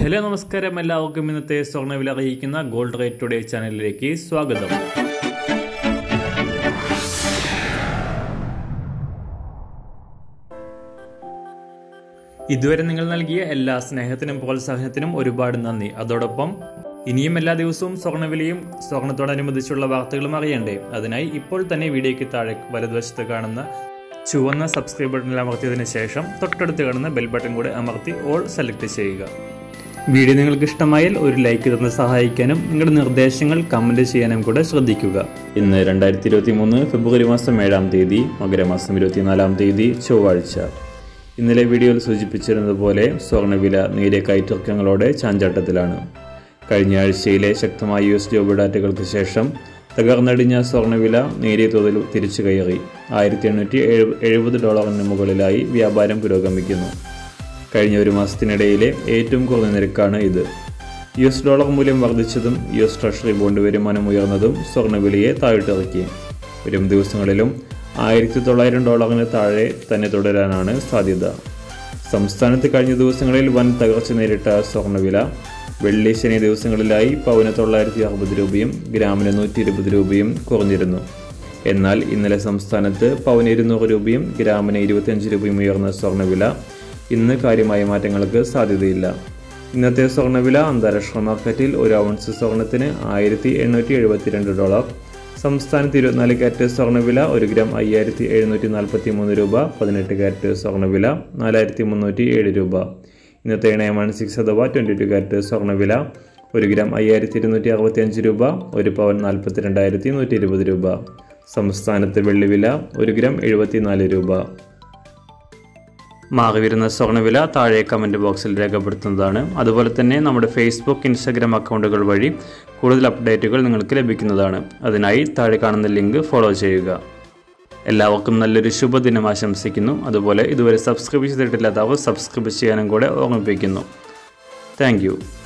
Hello നമസ്കാരം. എല്ലാവർക്കും ഇന്നത്തെ സ്വർണവില അറിയിക്കുന്ന ഗോൾഡ് റേറ്റ് ടുഡേ ചാനലിലേക്ക് സ്വാഗതം. ഇതുവരെ നിങ്ങൾ നൽകിയ എല്ലാ സ്നേഹത്തിനും പ്രോത്സാഹനത്തിനും ഒരുപാട് നന്ദി. അതോടൊപ്പം ഇനിയും എല്ലാ ദിവസവും സ്വർണവിലയും സ്വർണത്തോടനുബന്ധിച്ചുള്ള വാർത്തകളും അറിയണ്ടേ? അതിനായി ഇപ്പോൾ തന്നെ വീഡിയോയ്ക്ക് താഴെ വലതുവശത്ത് കാണുന്ന ചുവന്ന സബ്സ്ക്രൈബ് ബട്ടണിൽ അമർത്തിയതിനു ശേഷം തൊട്ടടുത്ത് കാണുന്ന ബെൽ ബട്ടൺ കൂടെ അമർത്തി ഓൾ സെലക്ട് ചെയ്യുക. വീഡിയോ നിങ്ങൾക്ക് ഇഷ്ടമായാൽ ഒരു ലൈക്ക് തന്ന് സഹായിക്കാനും നിങ്ങളുടെ നിർദ്ദേശങ്ങൾ കമന്റ് ചെയ്യാനും കൂടെ ശ്രദ്ധിക്കുക. ഇന്ന് രണ്ടായിരത്തി ഇരുപത്തി മൂന്ന് ഫെബ്രുവരി മാസം ഏഴാം തീയതി മകരമാസം ഇരുപത്തിനാലാം തീയതി ചൊവ്വാഴ്ച. ഇന്നലെ വീഡിയോയിൽ സൂചിപ്പിച്ചിരുന്നതുപോലെ സ്വർണവില നേരിയ കയറ്റിറക്കങ്ങളോടെ ചാഞ്ചാട്ടത്തിലാണ്. കഴിഞ്ഞ ആഴ്ചയിലെ ശക്തമായ യു എസ് ജോബ് ഡാറ്റകൾക്ക് ശേഷം തകർന്നടിഞ്ഞ സ്വർണവില നേരിയ തോതിൽ തിരിച്ചു കയറി. ആയിരത്തി എണ്ണൂറ്റി എഴുപത് ഡോളറിന് മുകളിലായി വ്യാപാരം പുരോഗമിക്കുന്നു. കഴിഞ്ഞ ഒരു മാസത്തിനിടയിലെ ഏറ്റവും കുറഞ്ഞ നിരക്കാണ് ഇത്. യു എസ് ഡോളർ മൂല്യം വർദ്ധിച്ചതും യു എസ് ട്രഷറി ബോണ്ട് വരുമാനം ഉയർന്നതും സ്വർണവിലയെ താഴ്ത്തിറക്കി. വരും ദിവസങ്ങളിലും ആയിരത്തി തൊള്ളായിരം ഡോളറിന് താഴെ തന്നെ തുടരാനാണ് സാധ്യത. സംസ്ഥാനത്ത് കഴിഞ്ഞ ദിവസങ്ങളിൽ വൻ തകർച്ച നേരിട്ട സ്വർണവില. വെള്ളി ശനി ദിവസങ്ങളിലായി പവന് തൊള്ളായിരത്തി അറുപത് രൂപയും ഗ്രാമിന് നൂറ്റി ഇരുപത് രൂപയും കുറഞ്ഞിരുന്നു. എന്നാൽ ഇന്നലെ സംസ്ഥാനത്ത് പവന് ഇരുന്നൂറ് രൂപയും ഗ്രാമിന് ഇരുപത്തിയഞ്ച് രൂപയും ഉയർന്ന സ്വർണവില. ഇന്ന് കാര്യമായ മാറ്റങ്ങൾക്ക് സാധ്യതയില്ല. ഇന്നത്തെ സ്വർണവില അന്താരാഷ്ട്ര മാർക്കറ്റിൽ ഒരു ഔൺസ് സ്വർണത്തിന് ആയിരത്തി എണ്ണൂറ്റി എഴുപത്തിരണ്ട് ഡോളർ. സംസ്ഥാനത്ത് ഇരുപത്തിനാല് കാരറ്റ് സ്വർണവില ഒരു ഗ്രാം അയ്യായിരത്തി എഴുന്നൂറ്റി നാൽപ്പത്തി മൂന്ന് രൂപ പതിനെട്ട് കാരറ്റ് സ്വർണവില നാലായിരത്തി മുന്നൂറ്റി ഏഴ് രൂപ. ഇന്നത്തെ നയൻ സിക്സ് അഥവാ ട്വന്റി ടു കാരറ്റ് സ്വർണവില ഒരു ഗ്രാം അയ്യായിരത്തി ഇരുന്നൂറ്റി അറുപത്തി അഞ്ച് രൂപ ഒരു പവൻ നാൽപ്പത്തി രണ്ടായിരത്തി നൂറ്റി ഇരുപത് രൂപ. സംസ്ഥാനത്ത് വെള്ളിവില ഒരു ഗ്രാം എഴുപത്തിനാല് രൂപ. മാറി വരുന്ന സ്വർണവില താഴെ കമന്റ് ബോക്സിൽ രേഖപ്പെടുത്തുന്നതാണ്. അതുപോലെ തന്നെ നമ്മുടെ ഫേസ്ബുക്ക് ഇൻസ്റ്റാഗ്രാം അക്കൗണ്ടുകൾ വഴി കൂടുതൽ അപ്ഡേറ്റുകൾ നിങ്ങൾക്ക് ലഭിക്കുന്നതാണ്. അതിനായി താഴെ കാണുന്ന ലിങ്ക് ഫോളോ ചെയ്യുക. എല്ലാവർക്കും നല്ലൊരു ശുഭദിനം ആശംസിക്കുന്നു. അതുപോലെ ഇതുവരെ സബ്സ്ക്രൈബ് ചെയ്തിട്ടില്ലാത്തവർ സബ്സ്ക്രൈബ് ചെയ്യാനും കൂടെ ഓർമ്മിപ്പിക്കുന്നു. താങ്ക്